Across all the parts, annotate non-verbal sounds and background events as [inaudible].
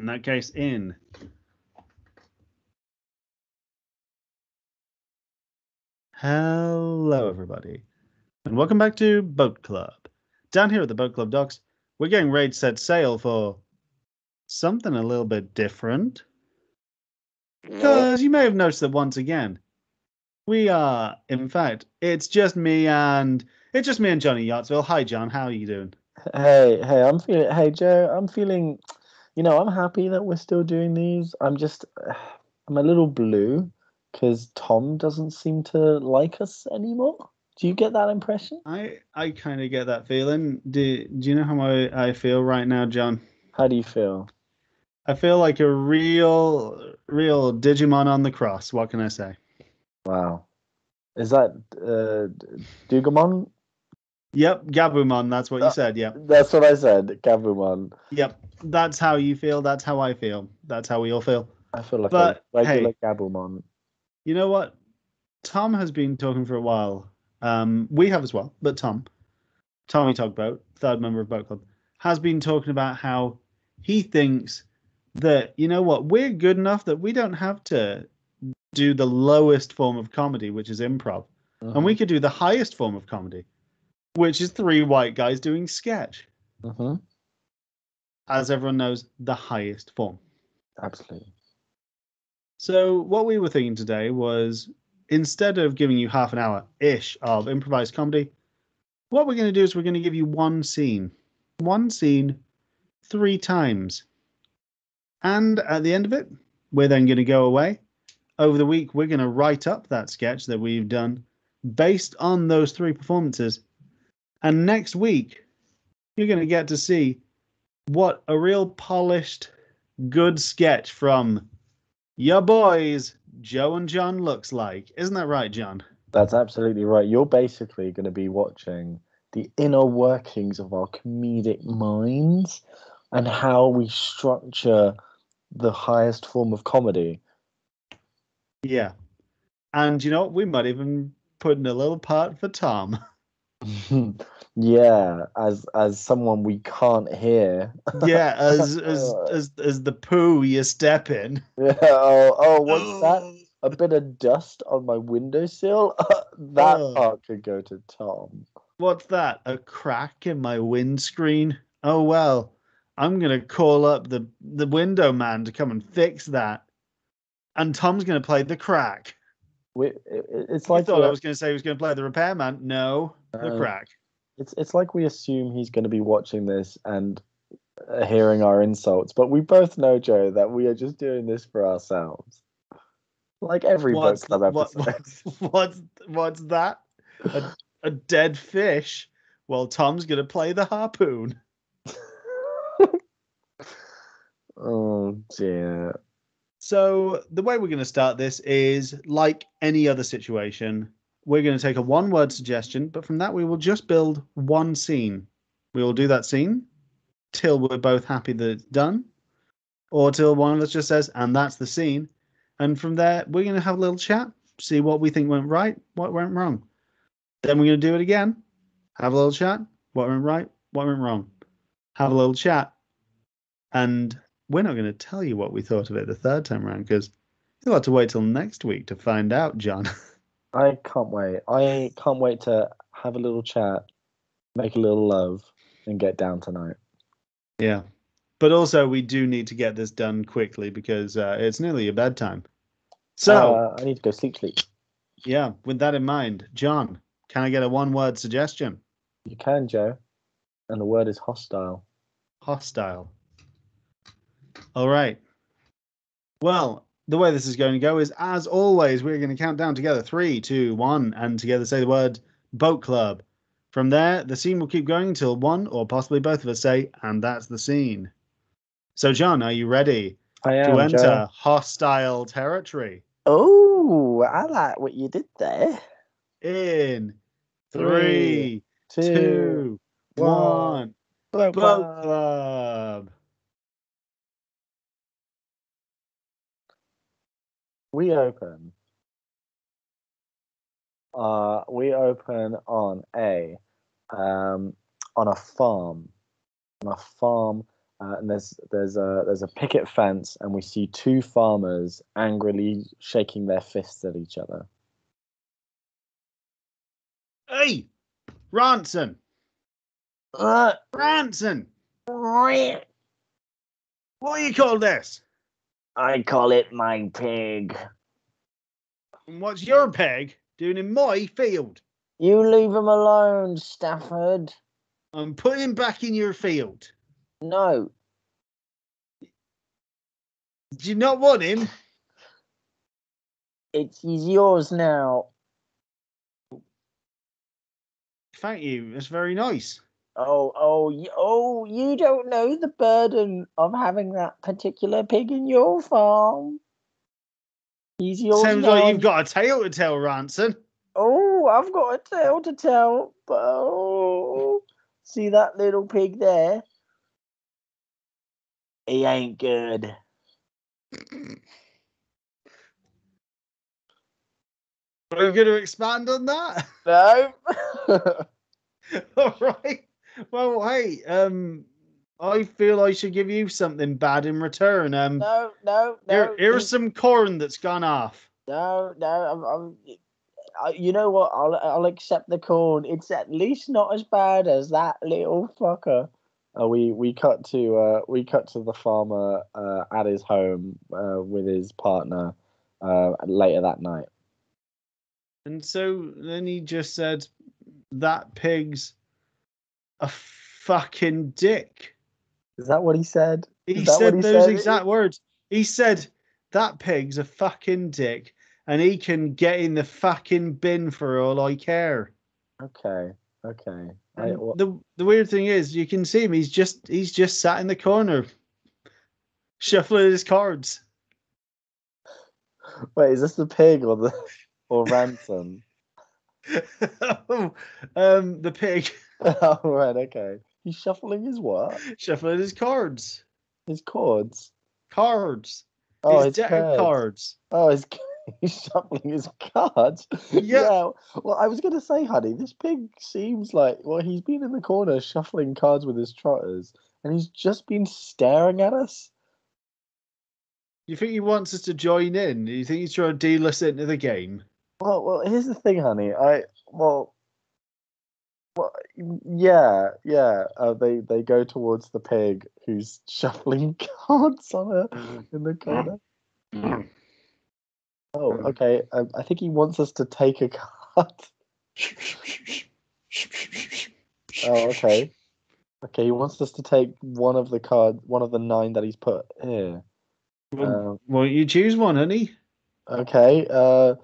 In that case, in. Hello, everybody, and welcome back to Boat Club. Down here at the Boat Club docks, we're getting ready to set sail for something a little bit different. Because you may have noticed that once again, we are, in fact, it's just me and it's just me and Johnny Yachtsville. Hi, John. How are you doing? Hey, hey, I'm feeling. Hey, Joe, I'm feeling. You know, I'm happy that we're still doing these. I'm just, [sighs] I'm a little blue because Tom doesn't seem to like us anymore. Do you get that impression? I I kind of get that feeling. Do Do you know how I, I feel right now, John? How do you feel? I feel like a real real Digimon on the cross. What can I say? Wow, is that uh, Dugamon? Yep, Gabumon. That's what you Uh, said. Yep, That's what I said, Gabumon. yep. That's how you feel. That's how I feel. That's how we all feel. I feel like But, a regular hey. Gabumon. You know what? Tom has been talking for a while. Um, we have as well, but Tom, Tommy Tugboat, third member of Boat Club, has been talking about how he thinks that you know what we're good enough that we don't have to do the lowest form of comedy, which is improv, and we could do the highest form of comedy, which is three white guys doing sketch. hmm As everyone knows, the highest form. Absolutely. So what we were thinking today was instead of giving you half an hour ish of improvised comedy, what we're going to do is we're going to give you one scene, one scene, three times, and at the end of it, we're then going to go away. Over the week, we're going to write up that sketch that we've done based on those three performances, and next week, you're going to get to see what a real polished, good sketch from your boys, Joe and John, looks like. Isn't that right, John? That's absolutely right. You're basically going to be watching the inner workings of our comedic minds and how we structure the highest form of comedy. Yeah. And you know? We might even put in a little part for Tom. [laughs] [laughs] yeah, as as someone we can't hear. Yeah, as [laughs] as as as the poo you step in. Yeah, oh, oh, what's [gasps] that? A bit of dust on my windowsill? [laughs] that Oh. part could go to Tom. What's that? A crack in my windscreen? Oh well, I'm gonna call up the the window man to come and fix that. And Tom's gonna play the crack. We, it, it- it's I like thought I was gonna say he was gonna play the repairman. No, the Uh, crack. it's it's like we assume he's going to be watching this and uh, hearing our insults, but we both know, Joe, that we are just doing this for ourselves. Like every book What's, club what, episode. what's [laughs] what's what's that? A, a dead fish? Well, Tom's gonna play the harpoon. [laughs] oh dear. So the way we're going to start this is like any other situation. We're going to take a one-word suggestion, but from that we will just build one scene. We will do that scene till we're both happy that it's done, or till one of us just says, "And that's the scene." And from there, we're going to have a little chat, see what we think went right, what went wrong. Then we're going to do it again, have a little chat, what went right, what went wrong, have a little chat, and we're not going to tell you what we thought of it the third time around because you'll have to wait till next week to find out, John. [laughs] I can't wait. I can't wait to have a little chat, make a little love, and get down tonight. yeah. But also, we do need to get this done quickly because uh, it's nearly your bedtime. So, Uh, I need to go sleep, sleep. yeah, with that in mind, John, can I get a one word suggestion? You can, Joe. And the word is hostile. Hostile. All right. Well, the way this is going to go is, as always, we're going to count down together three, two, one, and together say the word boat club. From there, the scene will keep going until one or possibly both of us say, and that's the scene. So, John, are you ready I am, to enter Joe. hostile territory? Oh, I like what you did there. In Three, three, Two, two, one. Boat Boat club. club. We open. Uh, we open on a um, on a farm, on a farm, uh, and there's there's a there's a picket fence, and we see two farmers angrily shaking their fists at each other. Hey, Ranson, Uh, Ranson, what do you call this? I call it my pig. And what's your peg doing in my field? You leave him alone, Stafford. I'm putting him back in your field. No, Do you not want him? it's he's yours now. Thank you. That's very nice. Oh, oh, oh! You don't know the burden of having that particular pig in your farm. He's yours Sounds now. like you've got a tale to tell, Ranson. Oh, I've got a tale to tell. But oh, see that little pig there? He ain't good. Are you going to expand on that? [laughs] No. All right. Well, hey, um, I feel I should give you something bad in return. Um, no, no, no. here, here's some corn that's gone off. No, no. I'm, I'm, I, you know what? I'll I'll accept the corn. It's at least not as bad as that little fucker. Uh, we we cut to uh, we cut to the farmer uh, at his home uh, with his partner uh, later that night. And so then he just said, "That pig's a fucking dick." Is that what he said? He Is said he those said? exact words. He said, "That pig's a fucking dick, and he can get in the fucking bin for all I care." Okay, okay. I, well, the the weird thing is, you can see him. He's just he's just sat in the corner, shuffling his cards. [laughs] wait, is this the pig or the or [laughs] Ranson? [laughs] um, the pig [laughs] oh right, okay. He's shuffling his what? shuffling his cards. His chords. Cards. Oh, his his deck of cards. cards. Oh, he's, [laughs] he's shuffling his cards. [laughs] Yeah. Well, I was going to say, honey, this pig seems like, well, he's been in the corner shuffling cards with his trotters, and he's just been staring at us. You think he wants us to join in? Do you think he's trying to deal us into the game? Well, well, here's the thing, honey. I, well, well, yeah, yeah. Uh, they they go towards the pig who's [laughs] shuffling [laughs] cards on her in the corner. Oh, okay. I, I think he wants us to take a [laughs] card. Oh, okay. Okay, he wants us to take one of the card, one of the nine that he's put here. Well, Um, don't you choose one, honey? okay, uh,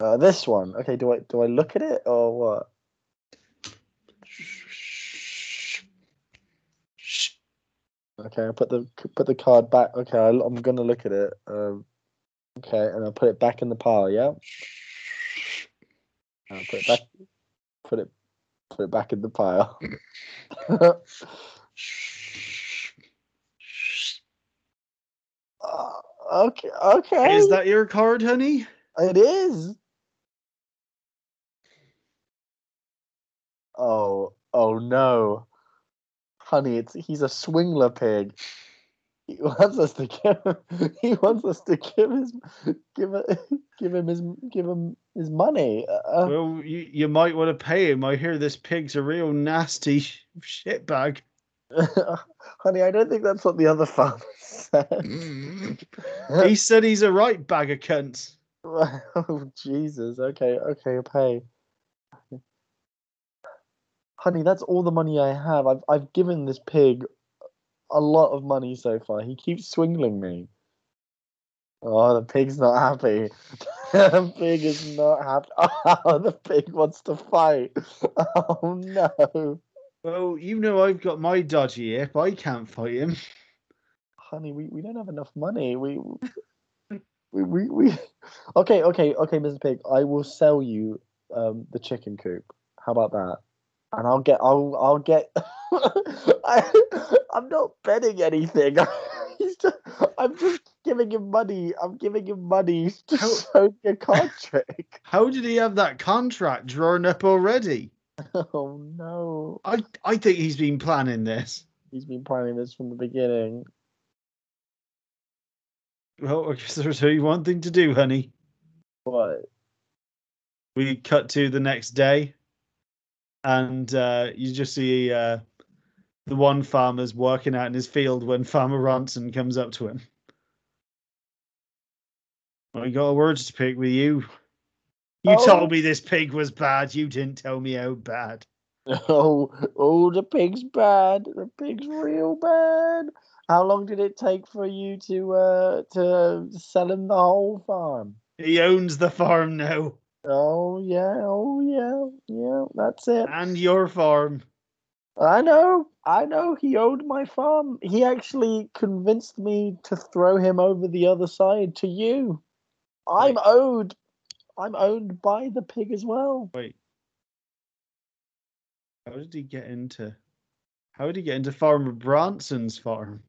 uh, this one. Okay, do I do I look at it or what? Okay, I put the put the card back. Okay, I, I'm gonna look at it. Um, okay, and I'll put it back in the pile. Yeah. I'll put it back. Put it. Put it back in the pile. [laughs] Uh, okay. Okay. Is that your card, honey? It is. Oh, oh no. Honey, it's he's a swingler pig. He wants us to give [laughs] he wants us to give his give it [laughs] give him his give him his money. Uh, Well, you, you might want to pay him. I hear this pig's a real nasty [laughs] shitbag. honey, I don't think that's what the other farmer said. he said he's a right bag of cunts. oh Jesus. Okay, okay, pay. Honey, that's all the money I have. I've I've given this pig a lot of money so far. He keeps swingling me. Oh, the pig's not happy. [laughs] the pig is not happy. [laughs] Oh, the pig wants to fight. [laughs] Oh no. Well, you know I've got my dodgy hip. I can't fight him. Honey, we, we don't have enough money. We we, we we Okay, okay, okay, Mr. Pig. I will sell you um the chicken coop. How about that? And I'll get I'll I'll get [laughs] I I'm not betting anything. [laughs] Just, I'm just giving him money. I'm giving him money to How- [laughs] me a card trick. How did he have that contract drawn up already? Oh no. I I think he's been planning this. he's been planning this from the beginning. Well, I guess there's only one thing to do, honey. What? We cut to the next day, and uh, you just see uh, the one farmer's working out in his field when Farmer Ronson comes up to him. I got a word to pick with you. You Oh. told me this pig was bad. You didn't tell me how bad. [laughs] Oh, oh, the pig's bad. The pig's real bad. How long did it take for you to uh to sell him the whole farm? He owns the farm now Oh yeah, oh yeah, yeah. That's it. and your farm. I know, I know. He owned my farm. He actually convinced me to throw him over the other side to you. I'm Wait. owed. I'm owned by the pig as well. Wait. How did he get into? How did he get into Farmer Bronson's farm?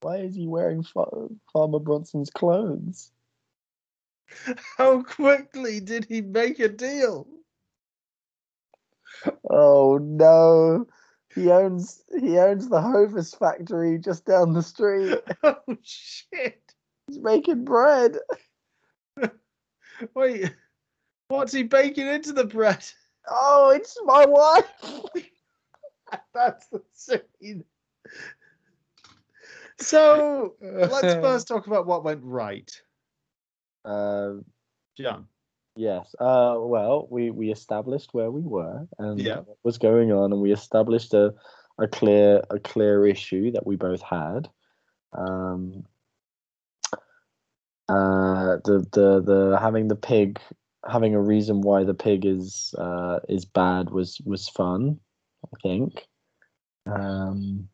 Why is he wearing Fa- Farmer Bronson's clothes? [laughs] How quickly did he make a deal? Oh no. He owns he owns the Hovis factory just down the street. [laughs] Oh shit! He's making bread. [laughs] Wait, what's he baking into the bread? Oh, it's my wife. That's the scene. So let's first talk about what went right, Uh, John. yes. Uh, well, we we established where we were and Yeah. what was going on, and we established a a clear a clear issue that we both had. Um, uh, the the the having the pig having a reason why the pig is uh is bad was was fun, I think. Um.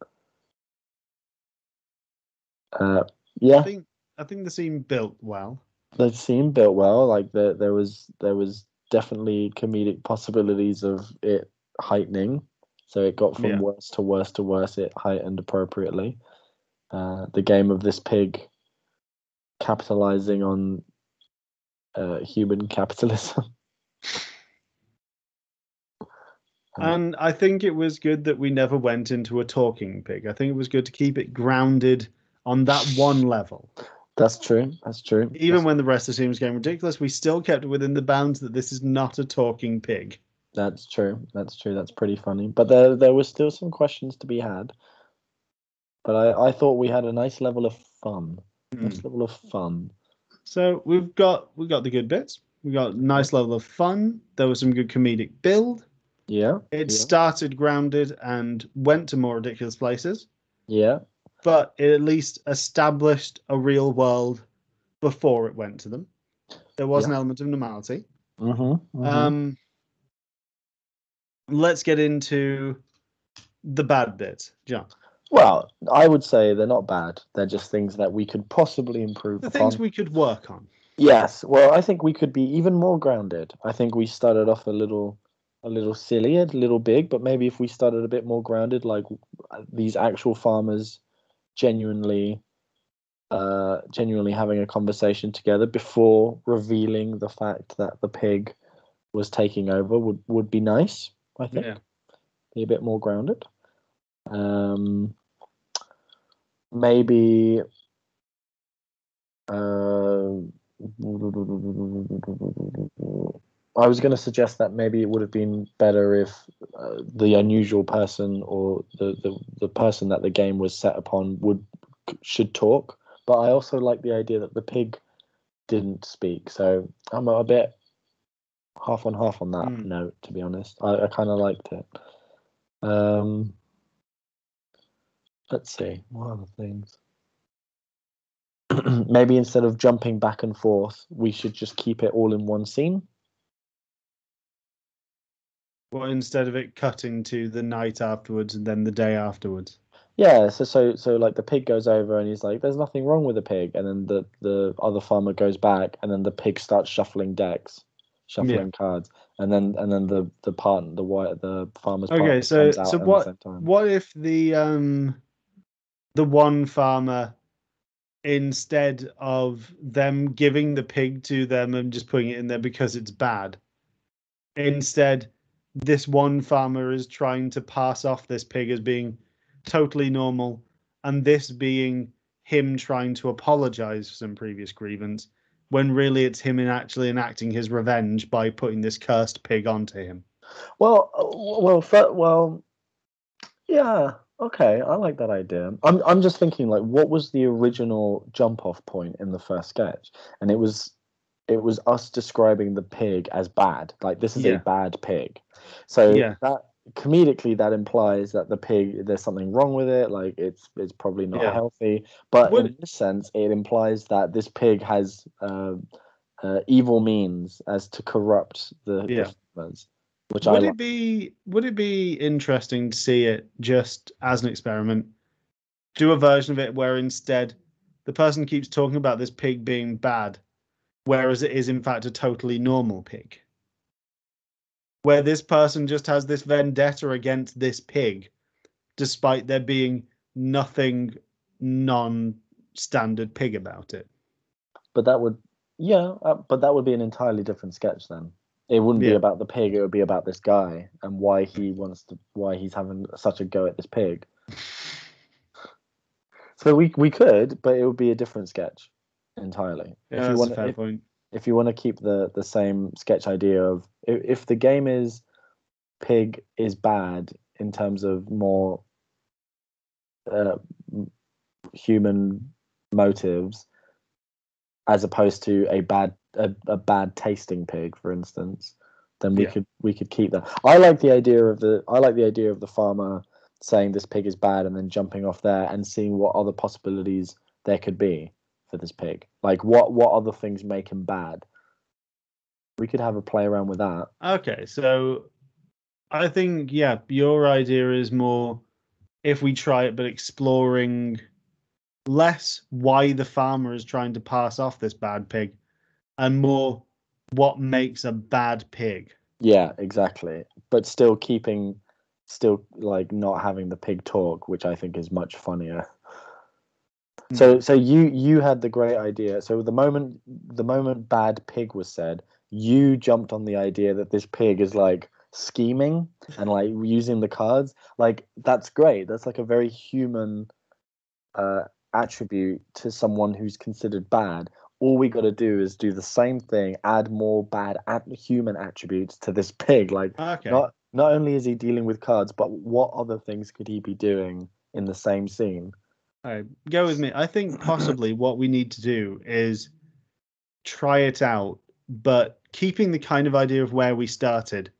Uh, yeah. I think I think the scene built well. The scene built well. Like there, there was there was definitely comedic possibilities of it heightening. So it got from Yeah. worse to worse to worse. It heightened appropriately. Uh, the game of this pig capitalizing on uh, human capitalism. [laughs] And I think it was good that we never went into a talking pig. I think it was good to keep it grounded on that one level. That's true. That's true. Even when the rest of the scene was getting ridiculous, we still kept within the bounds that this is not a talking pig. That's true. That's true. That's pretty funny. But there there was still some questions to be had. But I, I thought we had a nice level of fun. Hmm. Nice level of fun. So we've got we got the good bits. We got nice level of fun. There was some good comedic build. Yeah. It Yeah. started grounded and went to more ridiculous places, Yeah. But it at least established a real world before it went to them. There was an element of normality. Mm-hmm. Um, let's get into the bad bits, John. well, I would say they're not bad. They're just things that we could possibly improve The upon. things we could work on. Yes. Well, I think we could be even more grounded. I think we started off a little, a little silly, and a little big, but maybe if we started a bit more grounded, like uh, these actual farmers, genuinely, uh, genuinely having a conversation together before revealing the fact that the pig was taking over would would be nice. I think Yeah. be a bit more grounded. Um, maybe. Uh, I was going to suggest that maybe it would have been better if uh, the unusual person or the, the, the person that the game was set upon would should talk. But I also like the idea that the pig didn't speak. So I'm a bit half on half on that Mm. note, to be honest. I, I kind of liked it. Um, let's see. What other things? [clears throat] Maybe instead of jumping back and forth, we should just keep it all in one scene. Well, instead of it cutting to the night afterwards and then the day afterwards. Yeah, so so so like the pig goes over and he's like, "There's nothing wrong with the pig," and then the the other farmer goes back, and then the pig starts shuffling decks, shuffling cards, and then and then the the part the white the farmer's Okay, so so what what if the um the one farmer instead of them giving the pig to them and just putting it in there because it's bad, instead this one farmer is trying to pass off this pig as being totally normal, and this being him trying to apologize for some previous grievance, when really it's him in actually enacting his revenge by putting this cursed pig onto him. Well, uh, well, well, yeah. Okay, I like that idea. I'm I'm just thinking like, what was the original jump off point in the first sketch? And it was it was us describing the pig as bad. Like this is Yeah. a bad pig. So Yeah. that comedically that implies that the pig there's something wrong with it. Like it's it's probably not Yeah. healthy. But Would- in this sense, it implies that this pig has uh, uh, evil means as to corrupt the, the Yeah. farmers, which I Would like. it be would it be interesting to see it just as an experiment? Do a version of it where instead the person keeps talking about this pig being bad, whereas it is in fact a totally normal pig. Where this person just has this vendetta against this pig, despite there being nothing non-standard pig about it. But that would, yeah, uh, but that would be an entirely different sketch then. It wouldn't be about the pig. It would be about this guy and why he wants to, why he's having such a go at this pig. [laughs] So we we could, but it would be a different sketch entirely. Yeah, if that's you a want, fair if, point. if you want to keep the the same sketch idea of if, if the game is pig is bad in terms of more uh, human motives as opposed to a bad a, a bad tasting pig for instance then we Yeah. could we could keep that i like the idea of the i like the idea of the farmer saying this pig is bad and then jumping off there and seeing what other possibilities there could be for this pig like what what other things make him bad? We could have a play around with that. Okay, so I think yeah, your idea is more if we try it, but exploring less why the farmer is trying to pass off this bad pig, and more what makes a bad pig. yeah exactly. But still keeping still like not having the pig talk which i think is much funnier So so you you had the great idea. So the moment the moment bad pig was said, you jumped on the idea that this pig is like scheming and like using the cards. Like that's great. That's like a very human uh attribute to someone who's considered bad. All we got to do is do the same thing, add more bad at human attributes to this pig. Like Okay. not not only is he dealing with cards, but what other things could he be doing in the same scene? All right, go with me. I think possibly what we need to do is try it out, but keeping the kind of idea of where we started,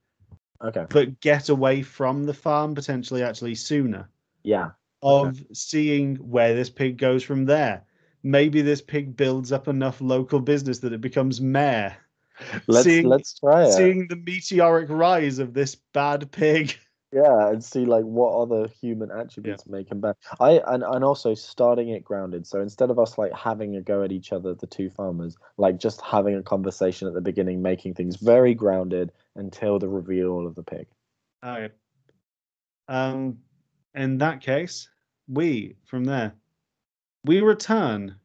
Okay. but get away from the farm potentially actually sooner. Yeah. of seeing where this pig goes from there. Maybe this pig builds up enough local business that it becomes mayor. Let's Seeing- let's try it. Seeing the meteoric rise of this bad pig. [laughs] Yeah, and see like what other human attributes make him bad. I and, and also starting it grounded. So instead of us like having a go at each other, the two farmers, like just having a conversation at the beginning, making things very grounded until the reveal of the pig. Okay. Um, in that case, we from there, we return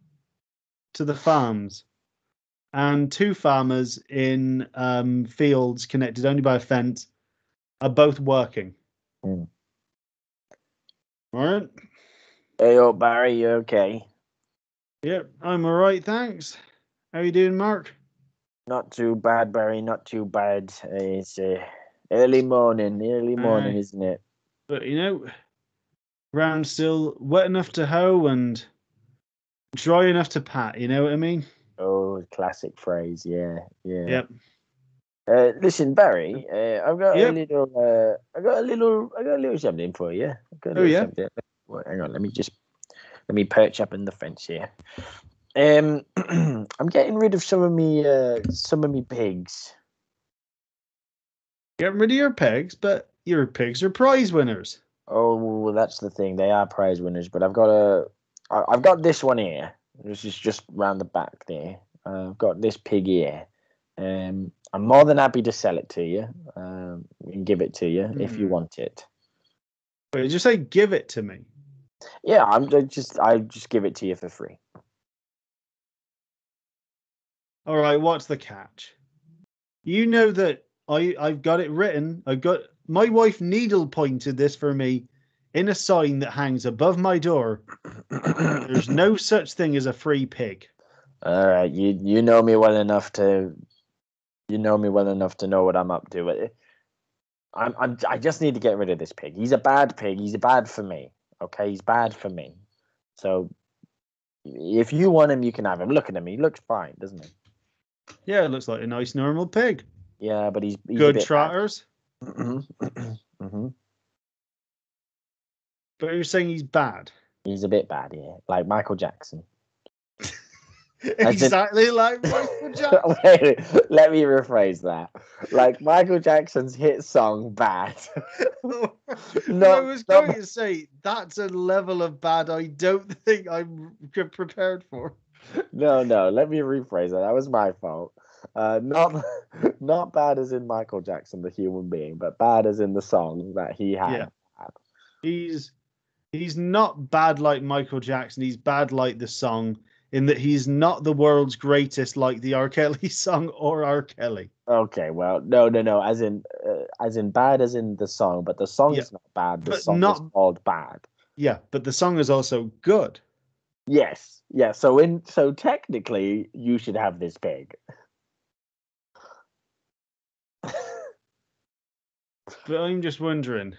to the farms, and two farmers in um, fields connected only by a fence are both working. Mm. All right. Hey, oh Barry, you okay? Yep, I'm all right, thanks. How you doing, Mark? Not too bad, Barry. Not too bad. It's uh, early morning, early morning, Aye. isn't it? But you know, ground still wet enough to hoe and dry enough to pat. You know what I mean? Oh, classic phrase. Yeah, yeah. Yep. Uh, listen, Barry, uh, I've got Yep. a little, uh, I got a little, I got a little something for you. I've got a Oh, yeah? Well, hang on, let me just, let me perch up in the fence here. Um, [clears throat] I'm getting rid of some of me, uh, some of me pigs. Getting rid of your pigs, but your pigs are prize winners. Oh, well, that's the thing. They are prize winners, but I've got a, I, I've got this one here. This is just round the back there. Uh, I've got this pig here. Um, I'm more than happy to sell it to you, um, and give it to you if you Mhm. want it. Wait, just say give it to me. Yeah, I'm I just I just give it to you for free. All right, what's the catch? You know that I I've got it written. I've got my wife needle pointed this for me in a sign that hangs above my door. There's no [coughs] such thing as a free pig. All right, you you know me well enough to you know me well enough to know what I'm up to. I'm, I'm I just need to get rid of this pig. He's a bad pig. He's a bad for me. Okay, he's bad for me. So if you want him, you can have him. Look at him. He looks fine, doesn't he? Yeah, it looks like a nice normal pig. Yeah, but he's, he's a Good trotters. [clears throat] hmm But you're saying he's bad. He's a bit bad, yeah. Like Michael Jackson. As in- exactly like Michael [laughs] Jackson. Wait, let me rephrase that. Like Michael Jackson's hit song "Bad." [laughs] no, I was not- going to say that's a level of bad I don't [laughs] think I'm prepared for. no, no. Let me rephrase that. That was my fault. Uh, not not bad as in Michael Jackson, the human being, but bad as in the song that he had. Yeah. He's he's not bad like Michael Jackson. He's bad like the song in that he's not the world's greatest like the R. [laughs] Kelly song or R. Kelly. Okay, well, no, no, no. As in, uh, as in bad as in the song, but the song Yeah. is not bad. The But song is not- called bad. Yeah, but the song is also good. Yes, yeah. So in so technically, you should have this pig. [laughs] But I'm just wondering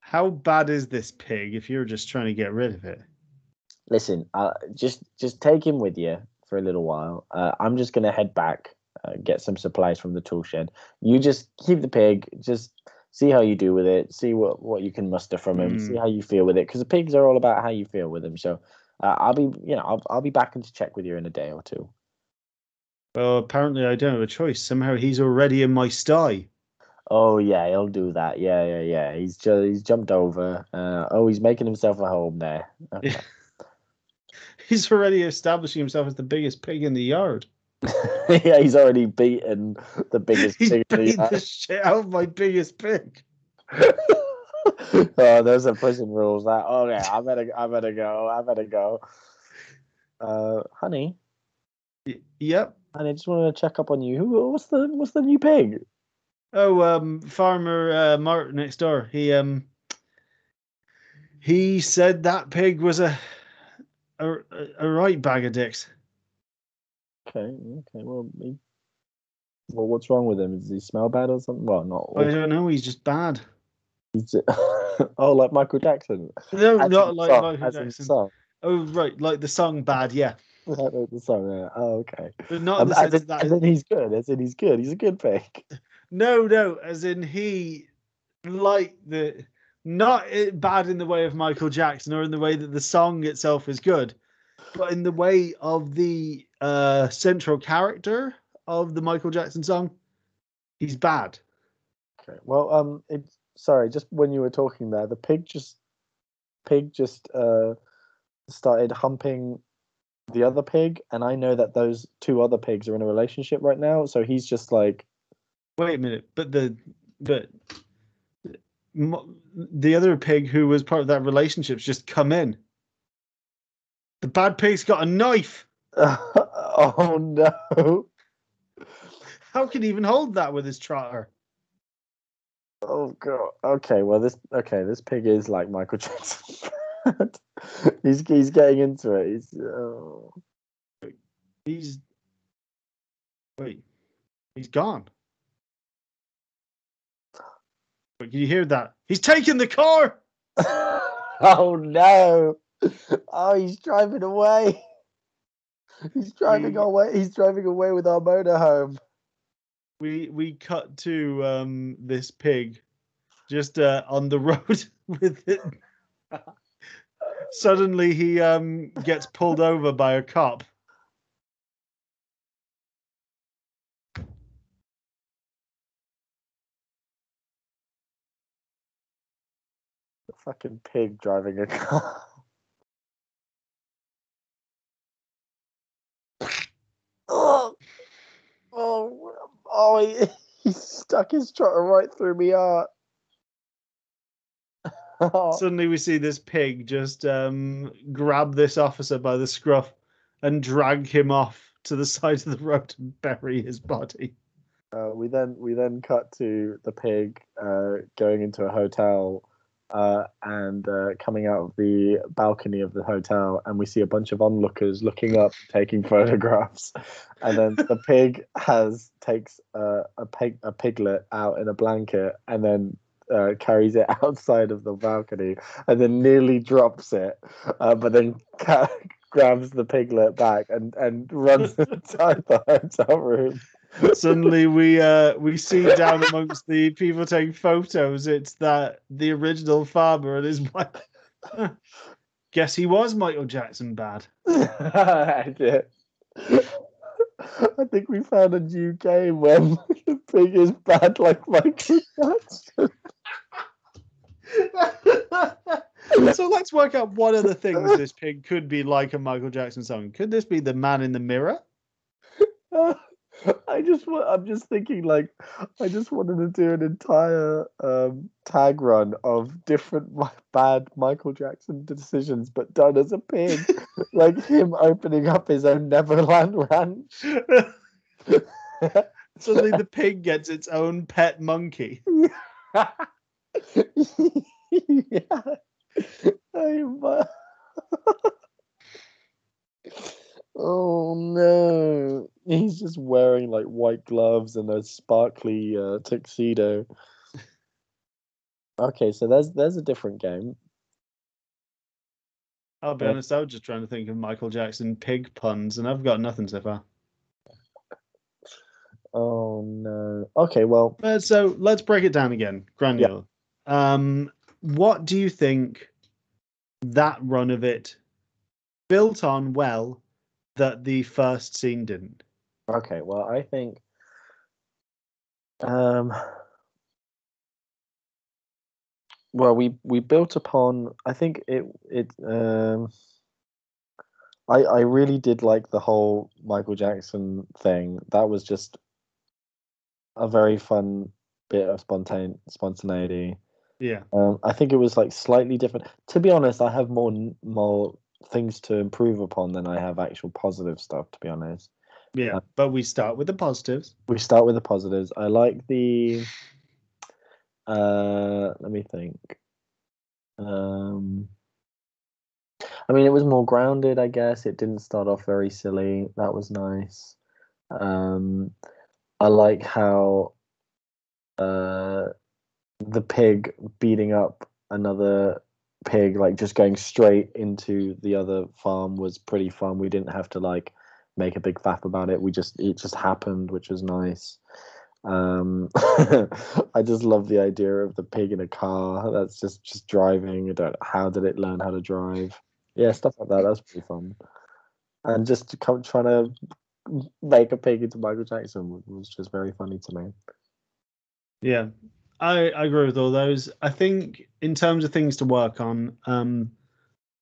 how bad is this pig if you're just trying to get rid of it? Listen, uh, just just take him with you for a little while. Uh, I'm just gonna head back, uh, get some supplies from the tool shed. You just keep the pig. Just see how you do with it. See what what you can muster from him. See Mm. how you feel with it. Because the pigs are all about how you feel with them. So uh, I'll be, you know, I'll I'll be back and to check with you in a day or two. Well, apparently I don't have a choice. Somehow he's already in my sty. Oh yeah, he'll do that. Yeah, yeah, yeah. He's just he's jumped over. Uh, oh, he's making himself a home there. [laughs] Okay. [laughs] He's already establishing himself as the biggest pig in the yard. [laughs] yeah, he's already beaten the biggest [laughs] He's pig in the the shit out of my biggest pig. oh, those are prison rules. That okay. I better, I better go. I better go. Uh, honey, Y- Yep. And I just wanted to check up on you. Who? What's the What's the new pig? Oh, um, farmer uh, Mark next door. He um, he said that pig was a a, a right bag of dicks. Okay, okay. Well, he, well, what's wrong with him? Does he smell bad or something? Well, not. I don't know. He's just bad. He's ju- [laughs] oh, like Michael Jackson. No, As not like song, Michael Jackson. Oh, right, like the song "Bad," yeah, [laughs] the song. Yeah. Oh, okay. but not Um, the as, in, that. as in he's good. As in he's good. He's a good pig. [laughs] No, no, as in he like the not bad in the way of Michael Jackson or in the way that the song itself is good, but in the way of the uh central character of the Michael Jackson song, he's bad. Okay. Well, um, it, sorry, just when you were talking there, the pig just pig just uh started humping the other pig, and I know that those two other pigs are in a relationship right now. So he's just like, Wait a minute, but the but the other pig who was part of that relationship's just come in. The bad pig's got a knife. [laughs] oh no, How can he even hold that with his trotter? oh god. Okay, well this okay, this pig is like Michael [laughs] Jackson. he's he's getting into it. He's oh. He's wait, he's gone. Can you hear that? He's taking the car. [laughs] oh no! Oh, he's driving away. He's driving We- away. He's driving away with our motorhome. We we cut to um this pig just uh, on the [laughs] road with it. [laughs] Suddenly he um gets pulled over by a cop. Fucking pig driving a [laughs] car. oh, oh, oh! He, [laughs] he stuck his trotter right through me heart. [laughs] Suddenly we see this pig just um grab this officer by the scruff and drag him off to the side of the road and bury his body. Uh, we then we then cut to the pig uh, going into a hotel uh, and uh, coming out of the balcony of the hotel, and we see a bunch of onlookers looking up, taking [laughs] photographs, and then the pig has takes uh, a pig a piglet out in a blanket, and then uh, carries it [laughs] outside of the balcony, and then nearly drops it, uh, but then ca- grabs the piglet back and and runs inside the [laughs] hotel room. Suddenly, we uh, we see down amongst the people taking photos. It's that the original farmer and his wife. [laughs] Guess he was Michael Jackson bad. [laughs] I. I think we found a new game when the pig is bad like Michael Jackson. So let's work out what other things this pig could be like a Michael Jackson song. Could this be the man in the mirror? [laughs] I just want, I'm just thinking like I just wanted to do an entire um, tag run of different bad Michael Jackson decisions, but done as a pig, [laughs] like him opening up his own Neverland ranch. [laughs] Suddenly, the pig gets its own pet monkey. yeah. I'm, uh, oh no. He's just wearing like white gloves and a sparkly uh, tuxedo. Okay, so there's there's a different game. I'll be Yeah. honest, I was just trying to think of Michael Jackson pig puns, and I've got nothing so far. Oh no. Okay, well, Uh, so let's break it down again, granular. Um, what do you think that run of it built on well that the first scene didn't? okay, well, I think um well, we we built upon I think it it um I I really did like the whole Michael Jackson thing. That was just a very fun bit of spontane spontaneity. Yeah, Um, I think it was like slightly different. To be honest, I have more more things to improve upon than I have actual positive stuff. To be honest, yeah. Uh, But we start with the positives. we start with the positives. I like the. Uh, let me think. Um, I mean, it was more grounded. I guess it didn't start off very silly. That was nice. Um, I like how uh, the pig beating up another pig, like just going straight into the other farm, was pretty fun. We didn't have to like make a big faff about it. We just it just happened, which was nice. Um, [laughs] I just love the idea of the pig in a car that's just just driving. I don't how did it learn how to drive? Yeah, stuff like that. That's pretty fun. And just to come trying to make a pig into Michael Jackson was- was just very funny to me. Yeah, I, I agree with all those. I think in terms of things to work on, um,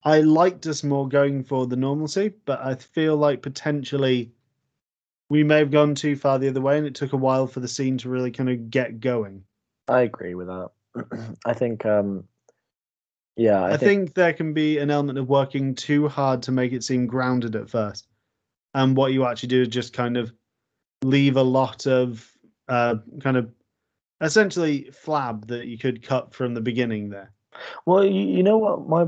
I liked us more going for the normalcy, but I feel like potentially we may have gone too far the other way, and it took a while for the scene to really kind of get going. I agree with that. [clears throat] I think, um, yeah, I, I, think, think there can be an element of working too hard to make it seem grounded at first, and what you actually do is just kind of leave a lot of uh, kind of essentially flab that you could cut from the beginning there. Well, you, you know what my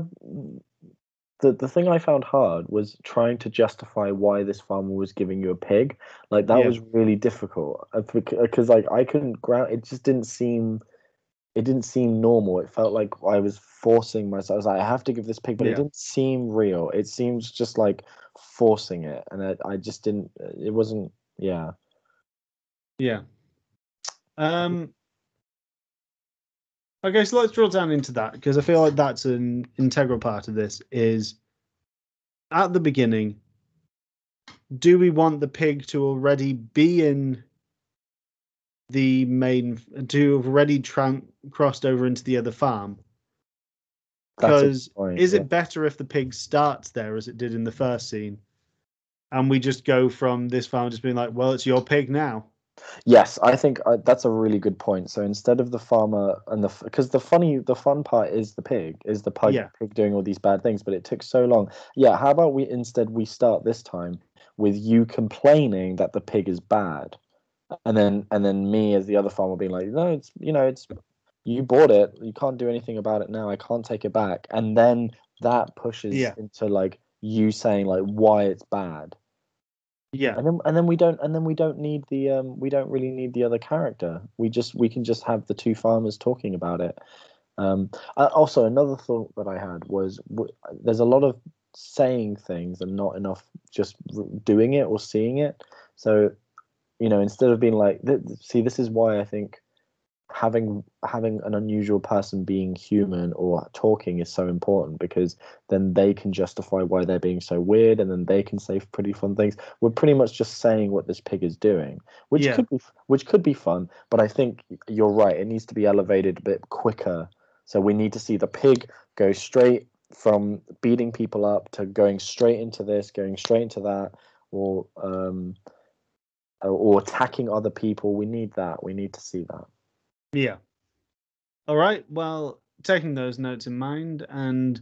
the the thing I found hard was trying to justify why this farmer was giving you a pig. Like that Yeah. was really difficult because like I couldn't ground. It just didn't seem. It didn't seem normal. It felt like I was forcing myself. I was like, I have to give this pig, but Yeah. it didn't seem real. It seems just like forcing it, and I, I just didn't. It wasn't. Yeah. Yeah. Um. Okay, so let's drill down into that because I feel like that's an integral part of this. Is at the beginning, do we want the pig to already be in the main to have already tran crossed over into the other farm? That's a good Because is yeah. it better if the pig starts there as it did in the first scene, and we just go from this farm just being like, well, it's your pig now. Yes, I think uh, that's a really good point. So instead of the farmer and the because the funny the fun part is the pig is the pig, Yeah. pig doing all these bad things, but it took so long. Yeah, how about we instead we start this time with you complaining that the pig is bad, and then and then me as the other farmer being like, no, it's you know, it's you bought it, you can't do anything about it now. I can't take it back, and then that pushes Yeah. into like you saying like why it's bad, Yeah. and then and then we don't and then we don't need the um we don't really need the other character. We just we can just have the two farmers talking about it. Um, also, another thought that I had was w- there's a lot of saying things and not enough just r- doing it or seeing it. So, you know, instead of being like, th- see, this is why I think having having an unusual person being human or talking is so important because then they can justify why they're being so weird and then they can say pretty fun things. We're pretty much just saying what this pig is doing which Yeah. could be which could be fun but i think you're right. It needs to be elevated a bit quicker. So we need to see the pig go straight from beating people up to going straight into this going straight into that or um or- or attacking other people. We need that. We need to see that Yeah. All right. Well, taking those notes in mind and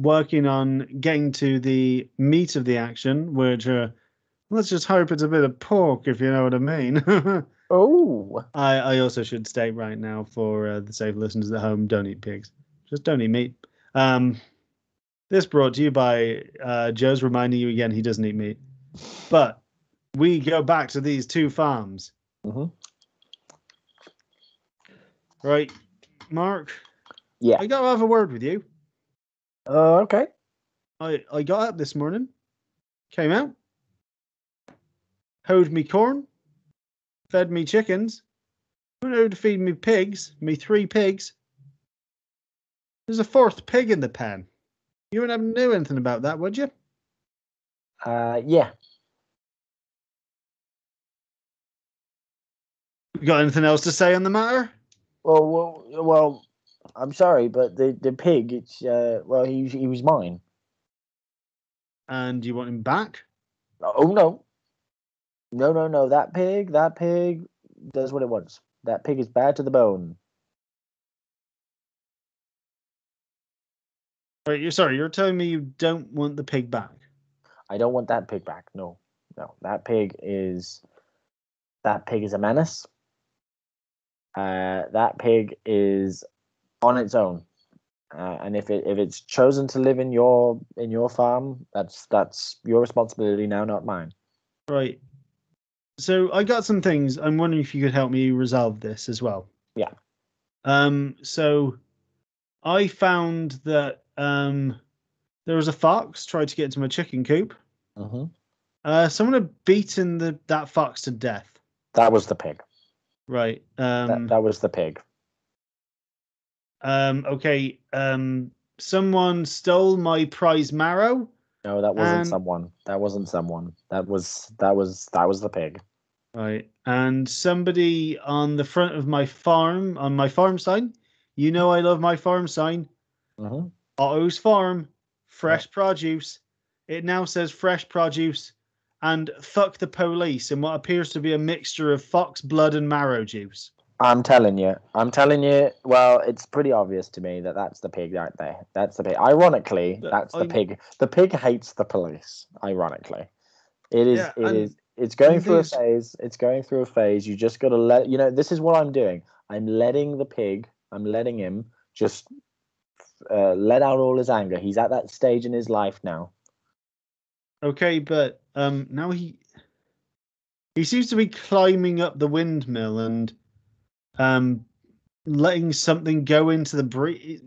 working on getting to the meat of the action, which uh, let's just hope it's a bit of pork, if you know what I mean. [laughs] oh I, I also should state right now for uh, the safe listeners at home, don't eat pigs. Just don't eat meat. Um, this brought to you by uh, Joe's reminding you again he doesn't eat meat. But we go back to these two farms. hmm Right, Mark, yeah I got to have a word with you. uh, okay I, I got up this morning, came out, hoed me corn, fed me chickens, went out to feed me pigs, me three pigs. There's a fourth pig in the pen. You wouldn't have knew anything about that, would you? uh yeah You got anything else to say on the matter? Well, well, well, I'm sorry, but the the pig, it's uh, well, he he was mine. And you want him back? Oh no, no, no, no. That pig, that pig does what it wants. That pig is bad to the bone. Right, you're sorry, you're telling me you don't want the pig back. I don't want that pig back. No, no. That pig is that pig is a menace. Uh, that pig is on its own, uh, and if it if it's chosen to live in your in your farm, that's that's your responsibility now, not mine. Right. So I got some things. I'm wondering if you could help me resolve this as well. Yeah. Um. So I found that um there was a fox tried to get into my chicken coop. Mm-hmm. Uh, someone had beaten the that fox to death. That was the pig. Right. That, Um. that was the pig. Um. Okay. Um. Someone stole my prize marrow. No, that wasn't And- someone. That wasn't someone. That was that was that was the pig. Right. And somebody on the front of my farm, on my farm sign, you know I love my farm sign. hmm Otto's Farm, fresh produce. It now says fresh produce and fuck the police in what appears to be a mixture of fox blood and marrow juice. I'm telling you. I'm telling you. Well, it's pretty obvious to me that that's the pig right there. That's the pig. Ironically, that's the I'm- pig. The pig hates the police. Ironically, it is. Yeah, it is. It's going through a phase. It's going through a phase. You just got to let. You know, this is what I'm doing. I'm letting the pig. I'm letting him just uh, let out all his anger. He's at that stage in his life now. Okay, but um now he he seems to be climbing up the windmill and um letting something go into the breeze.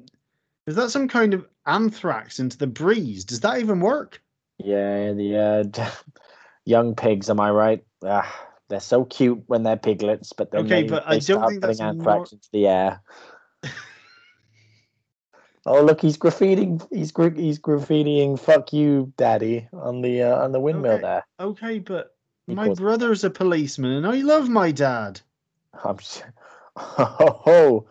Is that some kind of anthrax into the breeze? Does that even work? Yeah, the uh, young pigs. Am I right? Ah, they're so cute when they're piglets, but then Okay, they, but they I don't start think putting that's anthrax nor- into the air. Oh, look, he's graffitiing. He's gra- he's graffitiing. Fuck you, daddy, on the uh, on the windmill Okay. there. Okay, but He my calls- brother's a policeman and I love my dad. I'm. s- [laughs] Oh,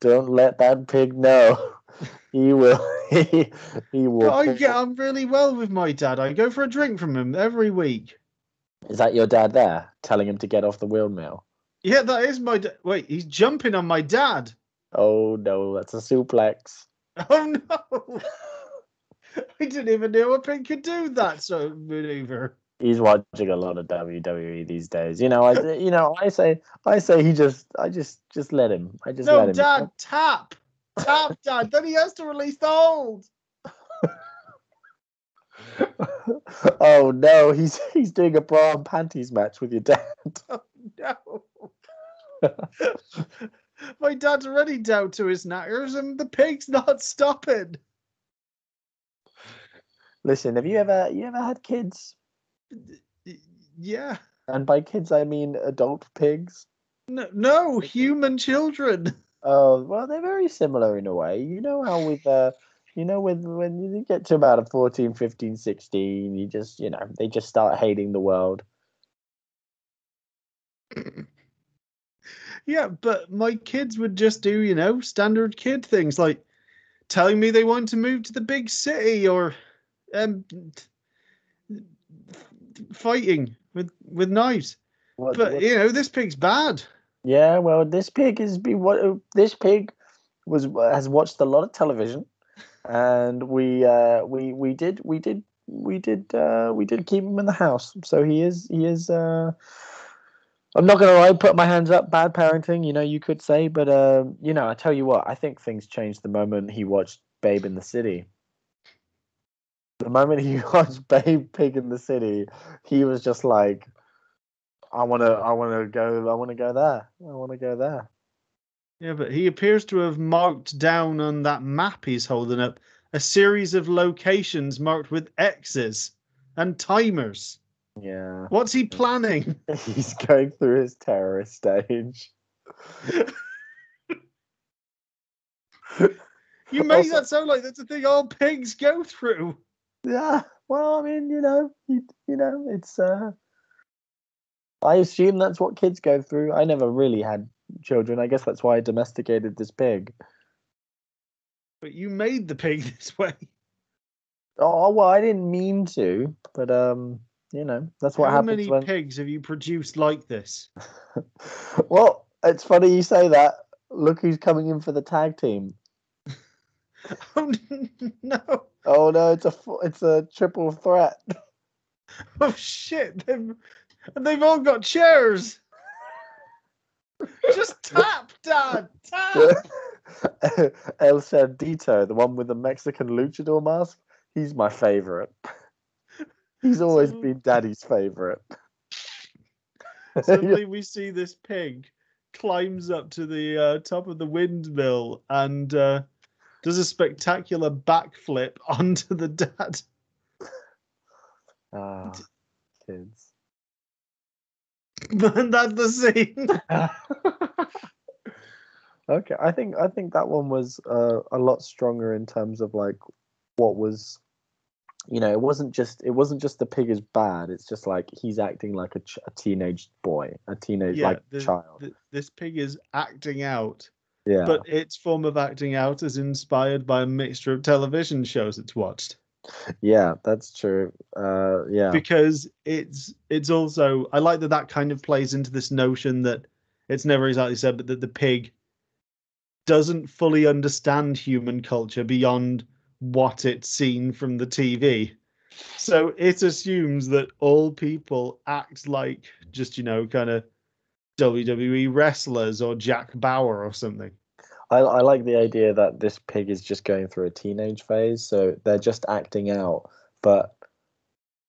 don't let that pig know. [laughs] He will. [laughs] He, he will. I get on really well with my dad. I go for a drink from him every week. Is that your dad there telling him to get off the windmill? Yeah, that is my dad. Wait, he's jumping on my dad. Oh no, that's a suplex. [laughs] Oh no! I didn't even know a pig could do that sort of maneuver. he's watching a lot of WWE these days. You know, I [laughs] you know I say I say he just I just just let him. I just no, let him. Dad, tap, tap, [laughs] Dad. then he has to release the hold. oh no, he's he's doing a bra and panties match with your dad. Oh, no. My dad's already down to his knackers, and the pig's not stopping. Listen, have you ever you ever had kids? Yeah. And by kids I mean adult pigs. No, no human children. Oh well, they're very similar in a way. You know how with uh, you know with when you get to about a 14, 15, 16, you just you know they just start hating the world. [clears throat] Yeah, but my kids would just do, you know, standard kid things like telling me they want to move to the big city or um fighting with with knives. What, But what- you know, this pig's bad. yeah, well, this pig is be what this pig was has watched a lot of television, and we uh, we we did we did we did uh, we did keep him in the house. So he is he is. Uh, I'm not gonna lie, put my hands up. Bad parenting, you know, you could say, but um, you know, I tell you what, I think things changed the moment he watched Babe in the City. The moment he [laughs] watched Babe Pig in the City, he was just like, I wanna, I wanna go, I wanna go there, I wanna go there. Yeah, but he appears to have marked down on that map he's holding up a series of locations marked with X's and timers. Yeah, What's he planning? [laughs] he's going through his terrorist stage. You make Also- [laughs] that sound like that's a thing all pigs go through. Yeah, well, I mean, you know, you, you know, it's. uh I assume that's what kids go through. I never really had children. I guess that's why I domesticated this pig. But you made the pig [laughs] this way. Oh well, I didn't mean to, but um, you know, that's what How happens many when. pigs have you produced like this? [laughs] well, it's funny you say that. Look who's coming in for the tag team. [laughs] Oh [laughs] no! Oh no, it's a it's a triple threat. Oh shit! They've and they've all got chairs. Just tap, Dad. Tap. El Cerdito, the one with the Mexican luchador mask, he's my favorite. He's always So- been Daddy's favorite. [laughs] Suddenly [laughs] we see this pig climbs up to the uh, top of the windmill and uh, does a spectacular backflip [laughs] onto the dad. Ah, kids. and that's the scene. okay, I think I think that one was uh, a lot stronger in terms of like what was, you know, it wasn't just it wasn't just the pig is bad. It's just like he's acting like a, ch- a teenage boy, a teenage like the- child. th- this pig is acting out, yeah, but its form of acting out is inspired by a mixture of television shows it's watched. yeah, that's true. Uh, yeah, because it's it's also I like that that kind of plays into this notion that it's never exactly said, but that the pig doesn't fully understand human culture beyond what it's seen from the TV. So it assumes that all people act like just you know kind of WWE wrestlers or Jack Bauer or something. I, I like the idea that this pig is just going through a teenage phase, so they're just acting out. But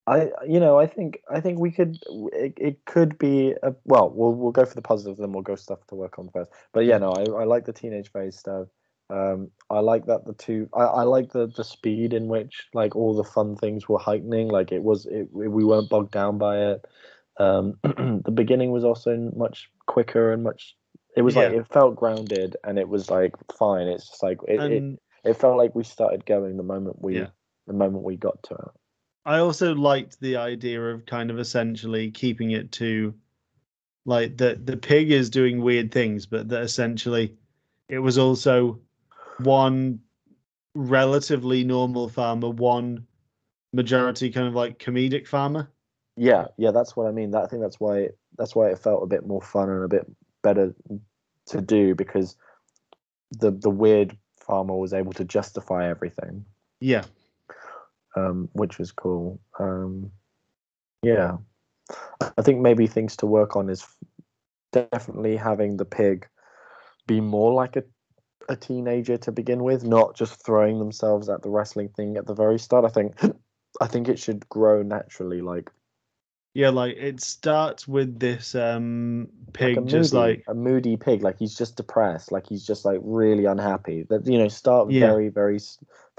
I, you know, I think I think we could. It, it could be a, well. We'll we'll go for the positives, then we'll go stuff to work on first. But yeah, no, I, I like the teenage phase stuff. Um, I like that the two. I, I like the the speed in which like all the fun things were heightening. Like it was, it, we weren't bogged down by it. Um, [clears throat] the beginning was also much quicker and much it was like Yeah. it felt grounded and it was like fine. It's just like it, it, it felt like we started going the moment we Yeah. the moment we got to it. I also liked the idea of kind of essentially keeping it to like the the pig is doing weird things, but that essentially it was also one relatively normal farmer, one majority kind of like comedic farmer. Yeah, yeah, that's what I mean. That I think that's why that's why it felt a bit more fun and a bit better to do because the the weird farmer was able to justify everything, Yeah. um, which was cool. Um, Yeah. I think maybe things to work on is definitely having the pig be more like a a teenager to begin with, not just throwing themselves at the wrestling thing at the very start. I think [clears throat] I think it should grow naturally, like Yeah, like it starts with this um pig like a just like a moody pig, like he's just depressed, like he's just like really unhappy. That you know, start Yeah. very, very,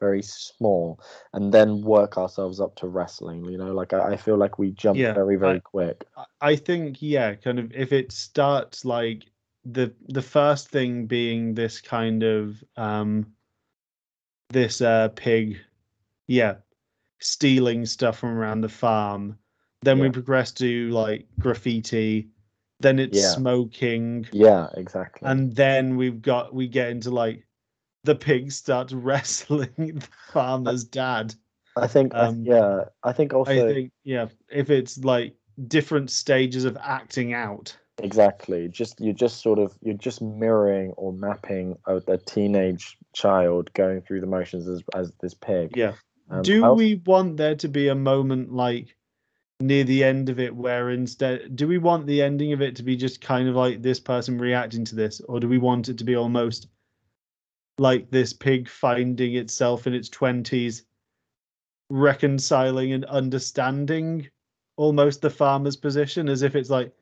very small, and then work ourselves up to wrestling. You know, like I, I feel like we jump Yeah, very, very I- quick. I think yeah, kind of if it starts like the the first thing being this kind of um this uh pig yeah stealing stuff from around the farm. Then we progress to like graffiti. Then it's Yeah. smoking. Yeah, exactly. and then we've got we get into like the pig starts [laughs] wrestling the farmer's dad. I think, um, yeah, I think also i think yeah if it's like different stages of acting out Exactly. Just you're just sort of you're just mirroring or mapping a, a teenage child going through the motions as as this pig. yeah Um, do I also- we want there to be a moment like near the end of it where instead do we want the ending of it to be just kind of like this person reacting to this or do we want it to be almost like this pig finding itself in its 20s reconciling and understanding almost the farmer's position as if it's like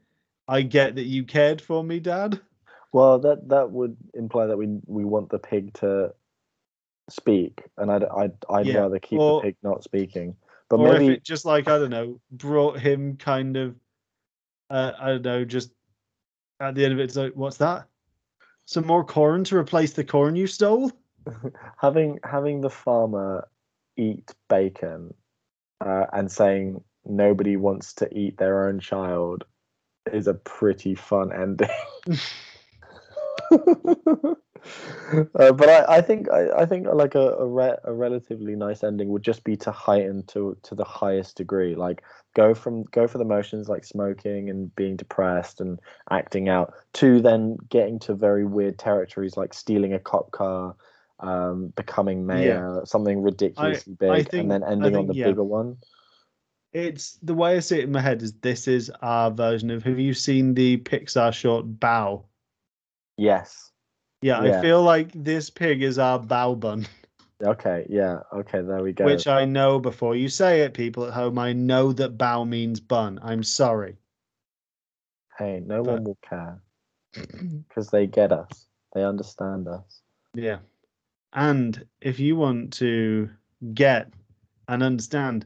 i get that you cared for me dad Well, that that would imply that we we want the pig to speak, and I'd I'd, I'd Yeah, rather keep or- the pig not speaking. But or maybe if it just like I don't know, brought him kind of, uh, I don't know, just at the end of it, it's like, what's that? Some more corn to replace the corn you stole? [laughs] having having the farmer eat bacon uh, and saying nobody wants to eat their own child is a pretty fun ending. [laughs] uh, but I, I think I, I think like a a, re- a relatively nice ending would just be to heighten to to the highest degree like go from go for the motions like smoking and being depressed and acting out to then getting to very weird territories like stealing a cop car um becoming mayor something ridiculously big think- and then I ending on the yeah. bigger one It's the way I see it in my head is this is our version of have you seen the Pixar short Bao? yes Yeah, Yeah. I feel like this pig is our bao bun, okay yeah okay there we go which I know before you say it, people at home, I know that bao means bun. I'm sorry. hey no but- one will care because they get us they understand us Yeah. And if you want to get and understand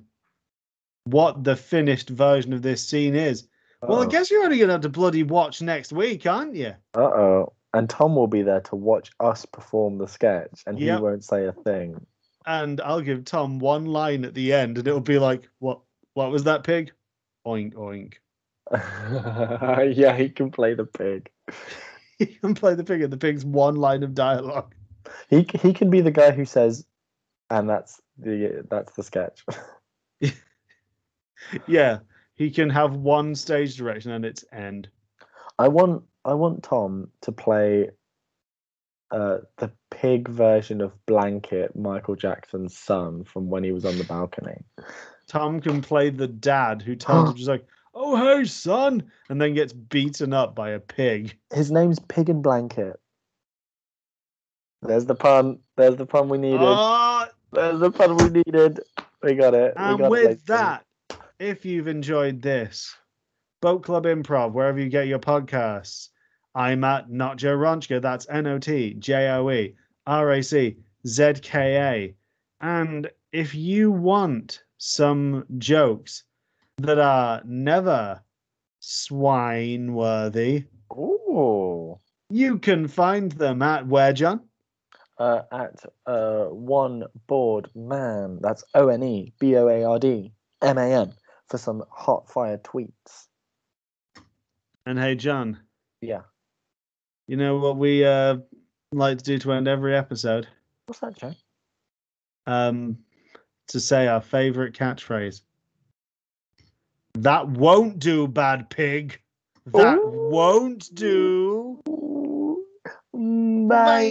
what the finished version of this scene is, well, I guess you're only going to have to bloody watch next week, aren't you? Uh oh. And Tom will be there to watch us perform the sketch, and Yep. he won't say a thing. And I'll give Tom one line at the end, and it'll be like, "What? What was that pig? Oink oink." [laughs] [laughs] yeah, he can play the pig. He can play the pig, and the pig's one line of dialogue. He he can be the guy who says, and that's the that's the sketch. [laughs] Yeah, he can have one stage direction, and it's end. I want I want Tom to play uh, the pig version of Blanket, Michael Jackson's son, from when he was on the balcony. Tom can play the dad who turns up [gasps] just like, "Oh hey son," and then gets beaten up by a pig. His name's Pig and Blanket. There's the pun. There's the pun we needed. Ah, There's the pun we needed. We got it. we and got with ladies. that, if you've enjoyed this, Boat Club Improv, wherever you get your podcasts, I'm at Not Joe Raczka. That's N O T J O E R A C Z K A. And if you want some jokes that are never swine worthy, Ooh. you can find them at where, John? Uh, at uh, one board man. That's O N E B O A R D M A N for some hot fire tweets. And hey, John, Yeah. you know what we uh, like to do to end every episode? What's that, Joe? um, to say our favorite catchphrase. That won't do, bad pig. That Ooh. won't do. Bye.